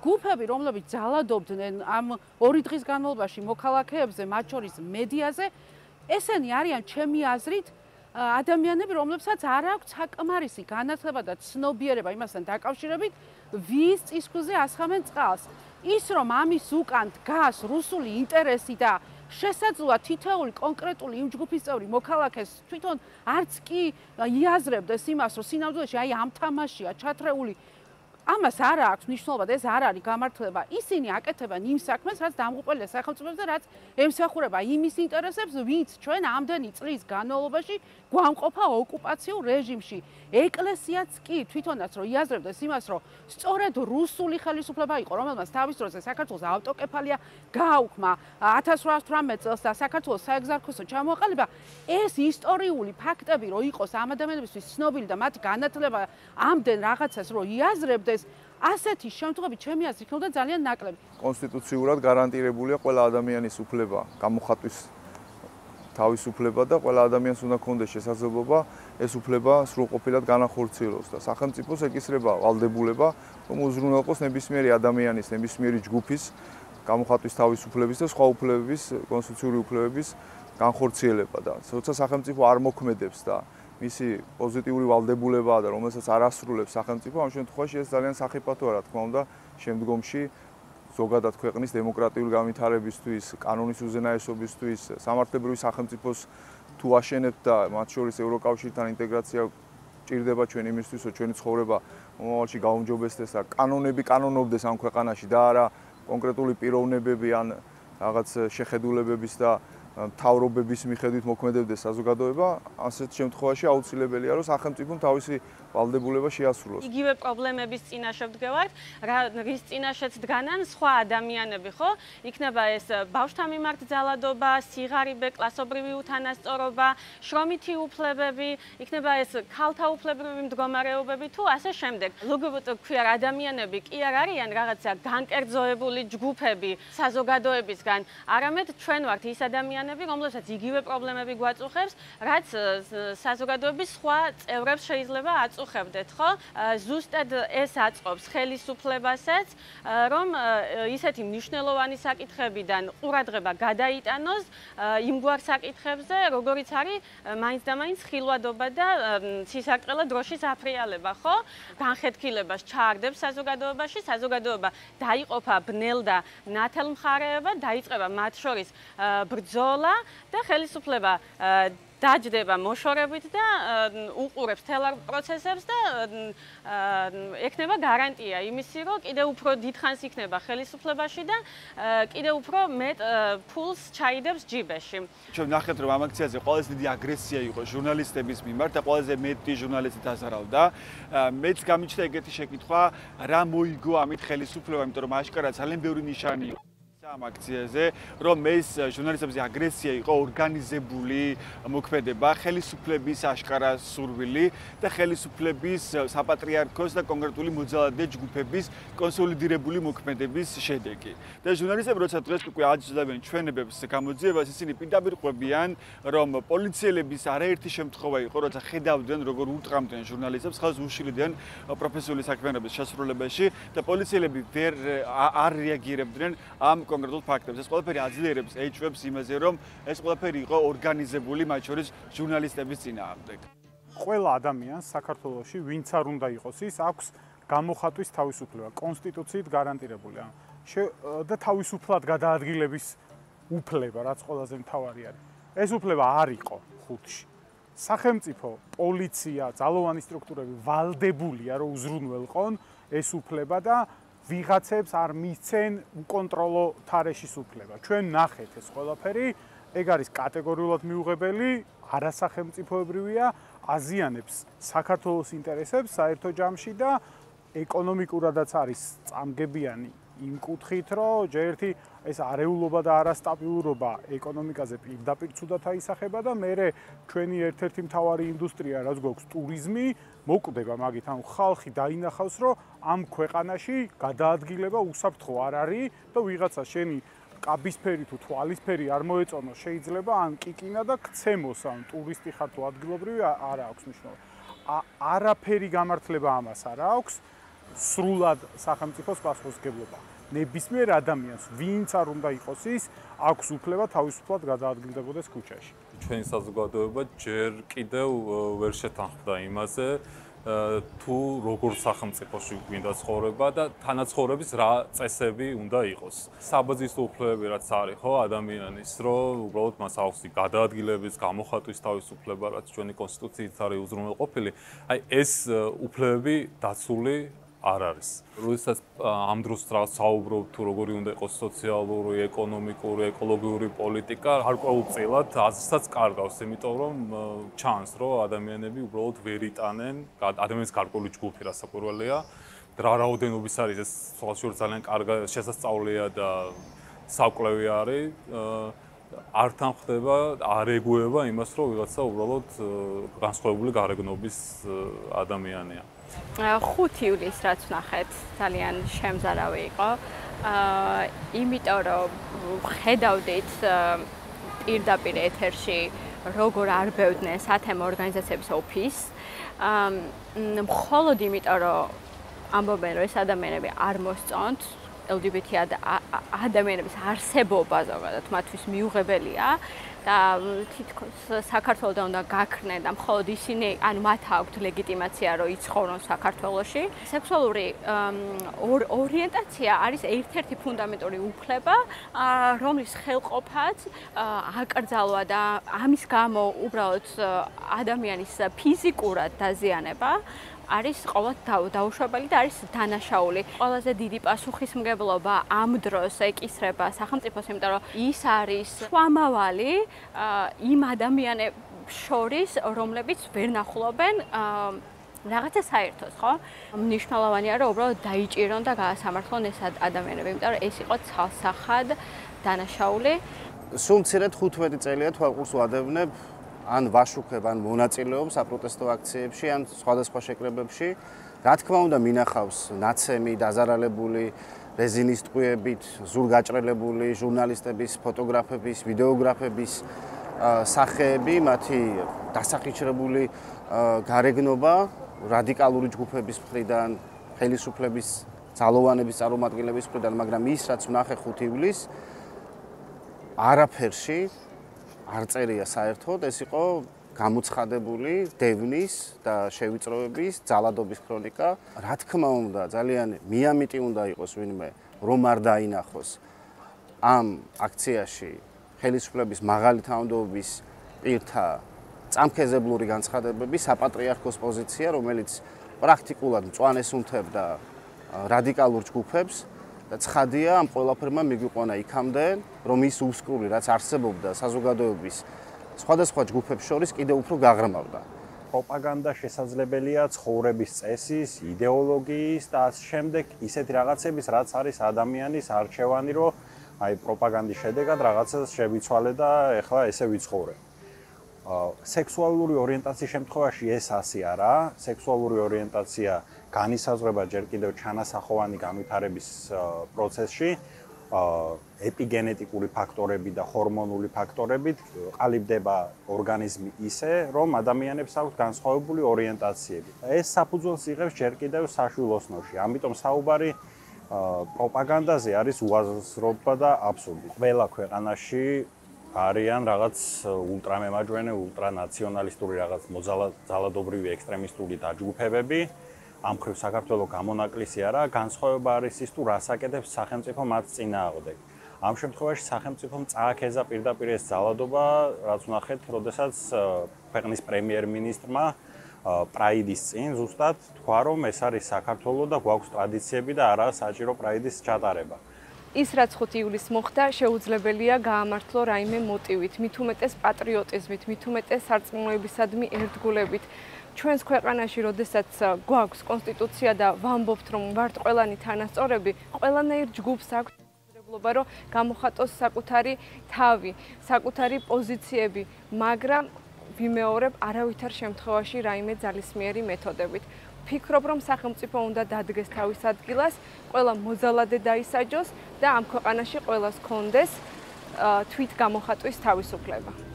ჯგუფები, რომლებიც ძალადობდნენ ამ ორი დღის განმავლობაში მოქალაქეებზე, მათ შორის მედიაზე, ესენი არიან ჩემი აზრით ადამიანები, რომლებსაც არ აქვს საკმარისი განათლება და ცნობიერება იმასთან დაკავშირებით, ვის წისქვილზე ასხამენ წყალს. ის რომ ამის უკან დგას რუსული ინტერესი და შესაძლოა თითოეული კონკრეტული იმ ჯგუფის წევრი მოქალაქეს თვითონ არც კი იაზრებდეს იმას, რომ სინამდვილეში აი ამ თამაშია ჩათრეული ამას არ აქვს მნიშვნელობა და ეს არ არის გამართლება. ისინი აკეთებენ იმ საქმეს, რაც დამღუპველია სახელმწიფოს და რაც ემსახურება იმის ინტერესებს, ვინც ჩვენ ამდენი წლის განმავლობაში გვამყოფა ოკუპაციურ რეჟიმში. ეკლესიაც კი თვითონაც რო იაზრებდეს იმას, რომ სწორედ რუსული ხელისუფლება იყო, რომელმაც თავის დროზე საქართველოს ავტოკეფალია გააუქმა 1818 წელს და საქართველოს საეგზარქოსო ჩამოყალიბა, ეს ისტორიული ფაქტები რო იყოს ამ ადამიანებისთვის ცნობილი და მათი განათლება ამდენ რაღაცას რო იაზრებდეს ასეთი შემთხვევები ჩემი აზრით იქნება ძალიან ნაკლები. კონსტიტუციურად გარანტირებულია ყველა ადამიანის უფლება გამოხატვის თავისუფლება და ყველა ადამიანს უნდა კონდეს შესაძლებლობა ეს უფლება სრულყოფილად განახორციელოს და სახელმწიფოს ეკისრება ვალდებულება რომ უზრუნველყოს ნებისმიერი ადამიანის, ნებისმიერი ჯგუფის გამოხატვის თავისუფლების და სხვა უფლებების, კონსტიტუციური უფლებების განხორციელება და როცა სახელმწიფო არ მოქმედებს და მისი პოზიტიური ვალდებულებაა და რომელსაც არ ასრულებს სახელმწიფო, ამ შემთხვევაში ეს ძალიან საფრთხეა, რა თქმა უნდა, შემდგომში ზოგადად ქვეყნის დემოკრატიული განვითარებისთვის, კანონის უზენაესობისთვის, სამართლებრივი სახელმწიფოს თუ აშენებთ და მათ შორის ევროკავშირთან ინტეგრაცია ჭირდება ჩვენ იმისთვის, რომ ჩვენი ცხოვრება მომავალში გაუმჯობესდეს და კანონები კანონობდეს ამ ქვეყანაში და არა კონკრეტული პიროვნებები ან რაღაც შეხედულებების და თავრობების მიხედვით მოქმედებდეს საზოგადოება, ასეთ შემთხვევაში აუცილებელია, რომ სახელმწიფო თავისი ვალდებულება შეასრულოს. იგივე პრობლემების წინაშე ვდგევართ, რის წინაშეც დგანან სხვა ადამიანები, ხო? იქნება ეს ბავშვთა მიმართ ძალადობა, სიღარიბე, კლასობრივი უთანასწორობა, შრომითი უფლებები, იქნება ეს ქალთა უფლებრივი მდგომარეობები თუ ასე შემდეგ. ლოგობოტ ქვია ადამიანები კი არ არიან რაღაცა განკერძოებული ჯგუფები საზოგადოებისგან, არამედ ჩვენ ვართ ის ადამიანები, რომლებსაც იგივე პრობლემები გვაწუხებს, რაც საზოგადოების სხვა წევრებს შეიძლება აწ პასუხებდეთ, ხო? ზუსტად ეს აწყობს ხელისუფლებასაც, რომ ისეთი მნიშვნელოვანი საკითხებიდან ყურადღება გადაიტანოს იმგვარ საკითხებზე, როგორიც არის მაინც და მაინც ხილვადობა და ცისარტყელა დროშის აფრიალება, ხო? განხეთქილებას ჩააგდებს საზოგადოებაში, საზოგადოება დაიყოფა ბნელ და ნათელ მხარეებად, დაიწყება მათ შორის ბრძოლა და ხელისუფლება დაждდება მოშორებით და უყურებს თელ პროცესებს და ექნება გარანტია იმისი, რომ კიდე უფრო დიდხანს იქნება ხელისუფლებაში და კიდე უფრო მეტ ფულს ჩაიდებს ჯიბეში. ჩვენ ნახეთ რომ ამ აქციაზე ყველაზე დიდი აგრესია იყო ჟურნალისტების მიმართ და ყველაზე მეტი ჟურნალისტი დაზარავდა. მეც გამიჩნდა ეგეთი შეკითხვა, რა მოიგო ამით ხელისუფლება, იმიტომ რომ აშკარად ძალიან ბევრი ნიშანი იყო. ამ აქციაზე, რომ ეს ჟურნალისტებზე აგრესია იყო ორგანიზებული მოქმედება, ხელისუფლების აშკარა სურვილი და ხელისუფლების საპატრიარქოს და კონკრეტული მოძალადე ჯგუფების კონსოლიდირებული მოქმედების შედეგი. და ჟურნალისტები როცა დღეს უკვე აჯდებენ ჩვენებებს გამოძიებას, ისინი პირდაპირ ყვებიან, რომ პოლიციელების არაერთი შემთხვევა იყო, როცა ხედავდნენ, როგორ უტყამდნენ ჟურნალისტებს, ხალხს უშილდნენ პროფესიული საქმიანობის შესრულებაში და პოლიციელები ვერ არ რეაგირებდნენ ამ კონკრეტულ ფაქტებს. ეს ყველაფერი აძლიერებს ეჭვებს იმაზე, რომ ეს ყველაფერი იყო ორგანიზებული მათ შორის ჟურნალისტების წინააღმდეგ. ყველა ადამიანს საქართველოში ვინც არ უნდა იყოს, ის აქვს გამოხატვის თავისუფლება, კონსტიტუციით გარანტირებული. და თავისუფლად გადაადგილების უფლება, რაც ყველაზე მთავარი არის. ეს უფლება არ იყო ხუთში. სახელმწიფო, პოლიცია, ძალოვანი სტრუქტურები ვალდებულია, რომ უზრუნველყონ ეს უფლება და ვიღაცებს არ მისცენ უკონტროლო თარეშის უფლება. ჩვენ ნახეთ ეს ყველაფერი, ეგ არის კატეგორიულად მიუღებელი, არასახელმწიფოებრივია, აზიანებს საქართველოს ინტერესებს საერთო ჯამში და ეკონომიკურადაც არის წამგებიანი იმ კუთხით, რომ ჯერ ერთი ეს არეულობა და არასტაბილურობა ეკონომიკაზე პირდაპირ ცუდად აისახება და მე ჩვენი ერთ-ერთი მთავარი ინდუსტრია, რაც გვაქვს ტურიზმი, მოკვდება მაგით, ანუ ხალხი დაინახავს, რომ ამ ქვეყანაში გადაადგილება უსაფრთხო არ არის და ვიღაცა შენი კაბისფერი თუ თვალისფერი არ მოეწონო, შეიძლება ან კიკინა და ქცემოს, ან ტურისტი ხარ თუ ადგილობრივი არ აქვს მნიშვნელობა. არაფერი გამართლება ამას არ აქვს. სრულად სახელმწიფოს პასუხისგებლობა. ნებისმიერ ადამიანს, ვინც არ უნდა იყოს ის, აქვს უფლება თავისუფლად გადაადგილდებოდეს ქუჩაში. ჩვენი საზოგადოება ჯერ კიდევ ვერ შეთანხმდა იმაზე, თუ როგორ სახელმწიფოში გვინდა ცხოვრება და თანაცხოვრების რა წესები უნდა იყოს. საბაზისო უფლებები რაც არის, ხო, ადამიანის, რომ უბრალოდ მას აქვს გადაადგილების, გამოხატვის თავისუფლება, რაც ჩვენი კონსტიტუციით არის უზრუნველყოფილი. აი ეს უფლებები დაცული არ არის. როდესაც ამ დროს საუბრობ თუ როგორი უნდა იყოს სოციალური, ეკონომიკური, ეკოლოგიური პოლიტიკა, გარკვეულწილად აზრსაც კარგავს, იმიტომ რომ ჩანს, რომ ადამიანები უბრალოდ ვერ იტანენ ადამიანის გარკვეული ჯგუფი რასაკვირველია. რა რაოდენობის არის ეს სოციალურ ძალიან კარგი შესაძლებელია და საკვლევი არის. არ თანხდება, არ ეგუება იმას, რომ ვიღაცა უბრალოდ განსხვავებული გარეგნობის ადამიანია. 5 ივლისს რაც ნახეთ, ძალიან შემზარავი იყო. აა, იმიტომ რომ ხედავდით პირდაპირ ეთერში როგორ არბევდნენ სათემო ორგანიზაციების ოფისს. აა, მხოლოდ იმიტომ რომ ამბობენ რომ ეს ადამიანები არ მოსწონთ LGBT ადამიანების არსებობა ზოგადად მათთვის მიუღებელია. და თითქოს საქართველოსთან უნდა გაქრნენ და მხოლოდ ისინი ანუ მათ აქვთ ლეგიტიმაცია რომ იცხოვრონ საქართველოში. სექსუალური ორიენტაცია არის ერთ-ერთი ფუნდამენტური უფლება, რომლის ხელყოფაც აკრძალვა და ამის გამო უბრალოდ ადამიანის ფიზიკურად დაზიანება არის ყოველ დაუშვებელი და არის დანაშაული. ყველაზე დიდი პასუხისმგებლობა ამ დროს ეკისრება სახელმწიფოს, იმიტომ რომ ის არის შუამავალი იმ ადამიანებს შორის, რომლებიც ვერ ნახულობენ რაღაცა საერთოს, ხო? მნიშვნელოვანია, რომ უბრალოდ დაიჭირონ და გაასამართლონ ეს ადამიანები, იმიტომ რომ ეს იყო ცალსახად დანაშაული. სულ მცირედ 15 წელია თვალყურს ვადევნებ ან ვაშუქებ ან მონაწილეობ საპროტესტო აქციებში ან სხვადასხვა შეკრებებში. რა თქმა უნდა, მინახავს ნაცემი, დაზარალებული რეზინის ტყუებით, ზურგაჭრელებული ჟურნალისტების, ფოტოგრაფების, ვიდეოგრაფების სახეები, მათი დასახიჩრებული გარეგნობა რადიკალური ჯგუფების მხრიდან, ხელისუფლების ძალოვანების წარმომადგენლების მხრიდან, მაგრამ ის რაც ვნახე 5 ივლისს არაფერში არ წერია საერთოდ, ეს იყო გამოცხადებული დევნის და შევიწროების ძალადობის ქრონიკა. რა თქმა უნდა, ძალიან მიამიტი უნდა იყოს ვინმე, რომ არ დაინახოს ამ აქციაში ხელისუფლების მაღალი თანამდებობის პირთა წამქეზებლური განცხადებები, საპატრიარქოს პოზიცია, რომელიც პრაქტიკულად მწვანეს უნთებდა რადიკალურ ჯგუფებს, და ცხადია ამ ყველაფერმა მიგვიყვანა იქამდე რომ ის უსკრული რაც არსებობდა საზოგადოების სხვადასხვა ჯგუფებს შორის კიდევ უფრო გაღრმავდა პროპაგანდა შესაძლებელია ცხოვრების წესის, იდეოლოგიის და ამ შემდეგ ისეთი რაღაცების რაც არის ადამიანის არჩევანი რომ აი პროპაგანდის შედეგად რაღაცას შევიცვალე და ეხლა ესე ვიცხოვრე. სექსუალური ორიენტაციის შემთხვევაში ეს ასე არა, სექსუალური ორიენტაცია განისაზღვრება ჯერ კიდევ ჩანასახოვანი განვითარების პროცესში ეპიგენეტიკური ფაქტორები და ჰორმონული ფაქტორებით ყალიბდება ორგანიზმი ისე, რომ ადამიანებს აქვს განსხვავებული ორიენტაციები. ეს საფუძველს იღებს ჯერ კიდევ საშვილოსნოში. ამიტომ საუბარი პროპაგანდაზე არის უაზრობა და აბსურდი. ყველა ქვეყანაში არიან რაღაც ულტრამემაჯვენე, ულტრანაციონალისტური რაღაც მოძალადობრივი ექსტრემისტული დაჯგუფებები. ამ ხრივ საქართველოს გამონაკლისი არა, განსხვავება არის ის თუ რას აკეთებს სახელმწიფო მათ წინააღმდეგ. ამ შემთხვევაში სახელმწიფომ წააქეზა პირდაპირ ეს ძალადობა, რაც ვნახეთ, როდესაც ქვეყნის პრემიერ-მინისტრმა პრაიდის წინ ზუსტად თქვა, რომ ეს არის საქართველოს და გვაქვს ტრადიციები და არა საჭირო პრაიდის ჩატარება. ის რაც 5 ივლისს მოხდა, შეუძლებელია გაამართლო რაიმე მოტივით, მით უმეტეს პატრიოტიზმით, მით უმეტეს სარწმუნოებისადმი ერთგულებით. ჩვენს ქვეყანაში, როდესაც გვაქვს კონსტიტუცია და ვამბობთ, რომ ვართ ყველანი თანასწორები, ყველანაირ ჯგუფს აქვს შესაძლებლობა, რომ გამოხატოს საკუთარი თავი, საკუთარი პოზიციები, მაგრამ ვიმეორებ არავითარ შემთხვევაში რაიმე ძალისმიერი მეთოდებით. ფიქრობ, რომ სახელმწიფო უნდა დადგეს თავის ადგილას, ყველა მოძალადე დაისაჯოს და ამ ქვეყანაში ყველას კონდეს თვით გამოხატვის თავისუფლება.